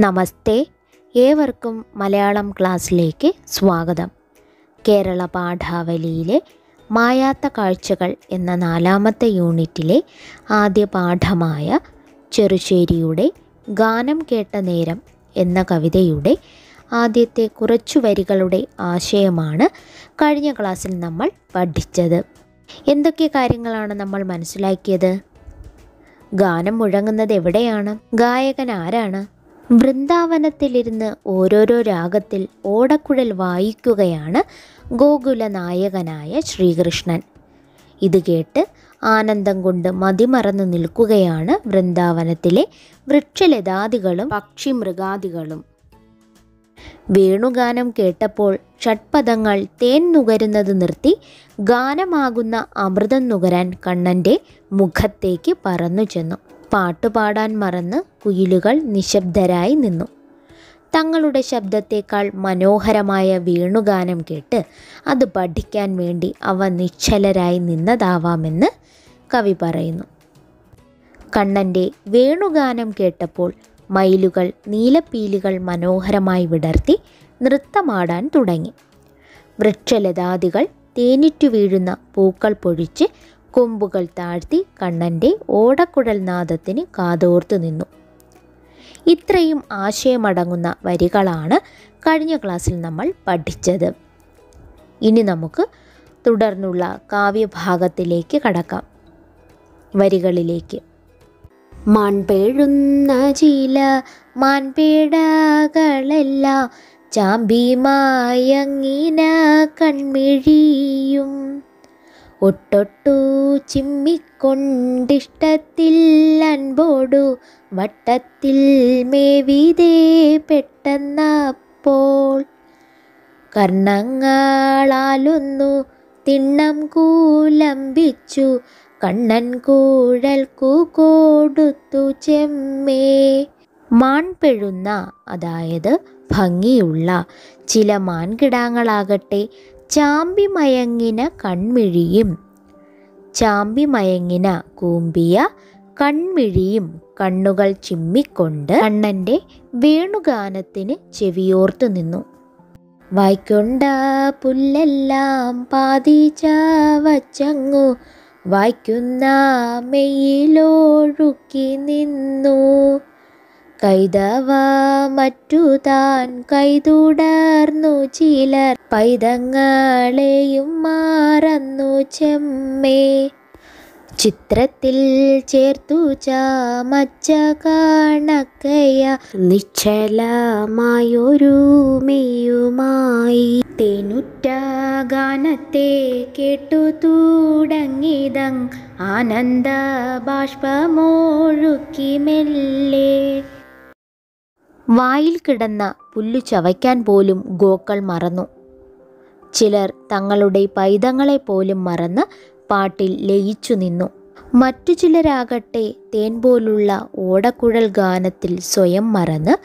നമസ്തേ. ഏവർക്കും മലയാളം ക്ലാസ്സിലേക്ക് സ്വാഗതം. കേരള പാഠാവലിയിലെ മായാത്ത കാഴ്ചകൾ എന്ന നാലാമത്തെ യൂണിറ്റിലെ ആദ്യ പാഠമായ ചെറുശ്ശേരിയുടെ ഗാനം കേട്ട നേരം എന്ന കവിതയുടെ ആദ്യത്തെ കുറച്ചു വരികളുടെ ആശയമാണ് കഴിഞ്ഞ ക്ലാസ്സിൽ നമ്മൾ പഠിച്ചത്. എന്തൊക്കെ കാര്യങ്ങളാണ് നമ്മൾ മനസ്സിലാക്കിയത്? ഗാനം മുഴങ്ങുന്നത് എവിടെയാണ്? ഗായകൻ ആരാണ്? വൃന്ദാവനത്തിലിരുന്ന് ഓരോരോ രാഗത്തിൽ ഓടക്കുഴൽ വായിക്കുകയാണ് ഗോകുല നായകനായ ശ്രീകൃഷ്ണൻ. ഇത് കേട്ട് ആനന്ദം കൊണ്ട് മതിമറന്നു നിൽക്കുകയാണ് വൃന്ദാവനത്തിലെ വൃക്ഷലതാദികളും പക്ഷി മൃഗാദികളും വേണുഗാനം കേട്ടപ്പോൾ ഷഡ്പദങ്ങൾ തേൻ നുകരുന്നത് നിർത്തി ഗാനമാകുന്ന അമൃതം നുകരാൻ കണ്ണന്റെ മുഖത്തേക്ക് പറന്നു ചെന്നു. പാട്ടുപാടാൻ മറന്ന് കുയിലുകൾ നിശബ്ദരായി നിന്നു. തങ്ങളുടെ ശബ്ദത്തേക്കാൾ മനോഹരമായ വേണുഗാനം കേട്ട് അത് പഠിക്കാൻ വേണ്ടി അവ നിശ്ചലരായി നിന്നതാവാമെന്ന് കവി പറയുന്നു. കണ്ണന്റെ വേണുഗാനം കേട്ടപ്പോൾ മയിലുകൾ നീലപ്പീലുകൾ മനോഹരമായി വിടർത്തി നൃത്തമാടാൻ തുടങ്ങി. വൃക്ഷലതാദികൾ തേനിറ്റു വീഴുന്ന പൂക്കൾ പൊഴിച്ച് കൊമ്പുകൾ താഴ്ത്തി കണ്ണന്റെ ഓടക്കുഴൽ നാദത്തിന് കാതോർത്തു നിന്നു. ഇത്രയും ആശയമടങ്ങുന്ന വരികളാണ് കഴിഞ്ഞ ക്ലാസ്സിൽ നമ്മൾ പഠിച്ചത്. ഇനി നമുക്ക് തുടർന്നുള്ള കാവ്യഭാഗത്തിലേക്ക് കടക്കാം. വരികളിലേക്ക്. മൺപേഴുന്ന ചില മാൻപേടകളെല്ലാം ചാമ്പിമായങ്ങിന കൺമിഴിയും. ഒട്ടൊട്ടു ചിമ്മിക്കൊണ്ടിഷ്ടത്തിൽ അൻപോടു വട്ടത്തിൽ മേവിതേ പെട്ടെന്നപ്പോൾ. കർണങ്ങളാലൊന്നു തിണ്ണം കൂലംബിച്ചു കണ്ണൻ കൂഴൽക്കു കൊടുത്തു ചെമ്മേ. മാൺപെഴുന്ന അതായത് ഭംഗിയുള്ള ചില മാൻകിടാങ്ങളാകട്ടെ ചാമ്പിമയങ്ങിന കൺമിഴിയും ചാമ്പിമയങ്ങിന കൂമ്പിയ കൺമിഴിയും കണ്ണുകൾ ചിമ്മിക്കൊണ്ട് കണ്ണന്റെ വേണുഗാനത്തിന് ചെവിയോർത്തു നിന്നു. വായിക്കൊണ്ട പുല്ലെല്ലാം പാതിച്ച വച്ചങ്ങു വായിക്കുന്ന മെയ്യിലൊഴുക്കി നിന്നു. കൈതവ മറ്റു താൻ കൈതുടർന്നു ചിലർ പൈതങ്ങളെയും മാറന്നു ചെമ്മേ. ചിത്രത്തിൽ ചേർത്തു ചാമച്ച കാണക്കയ നിശ്ചലമായൊരു മെയ്യുമായി തേനുറ്റ ഗാനത്തെ കേട്ടു തുടങ്ങിതങ് ആനന്ദ ബാഷ്പമൊഴുക്കി മെല്ലെ. വായിൽ കിടന്ന പുല്ലു ചവയ്ക്കാൻ പോലും ഗോക്കൾ മറന്നു. ചിലർ തങ്ങളുടെ പൈതങ്ങളെ പോലും മറന്ന് പാട്ടിൽ ലയിച്ചു നിന്നു. മറ്റു ചിലരാകട്ടെ തേൻ പോലുള്ള ഓടക്കുഴൽ ഗാനത്തിൽ സ്വയം മറന്ന്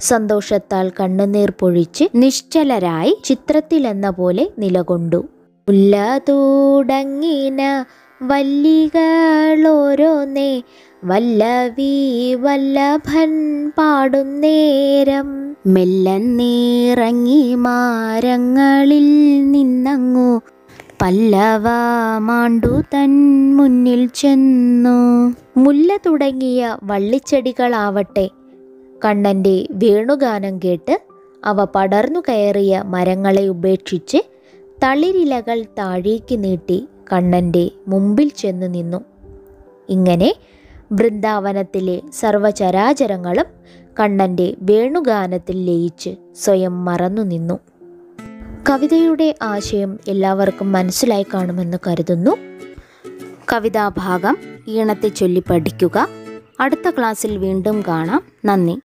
സന്തോഷത്താൽ കണ്ണുനീർ പൊഴിച്ച് നിശ്ചലരായി ചിത്രത്തിലെന്ന പോലെ നിലകൊണ്ടു. മുല്ല വല്ലികളോരോന്നേ വല്ലവി വല്ലഭൻ പാടുന്നേരം മെല്ലന്നേറങ്ങി മാരങ്ങളിൽ നിന്നങ്ങു. പല്ലവ മാണ്ടു തൻ മുന്നിൽ ചെന്നു. മുല്ല തുടങ്ങിയ വള്ളിച്ചെടികളാവട്ടെ. കണ്ണന്റെ വേണുഗാനം കേട്ട് അവ പടർന്നു കയറിയ മരങ്ങളെ ഉപേക്ഷിച്ച് തളിരിലകൾ താഴേക്ക് നീട്ടി കണ്ണന്റെ മുമ്പിൽ ചെന്ന് നിന്നു. ഇങ്ങനെ വൃന്ദാവനത്തിലെ സർവചരാചരങ്ങളും കണ്ണന്റെ വേണുഗാനത്തിൽ ലയിച്ച് സ്വയം മറന്നു നിന്നു. കവിതയുടെ ആശയം എല്ലാവർക്കും മനസ്സിലായി കാണുമെന്ന് കരുതുന്നു. കവിതാഭാഗം ഈണത്തെ ചൊല്ലി പഠിക്കുക. അടുത്ത ക്ലാസ്സിൽ വീണ്ടും കാണാം. നന്ദി.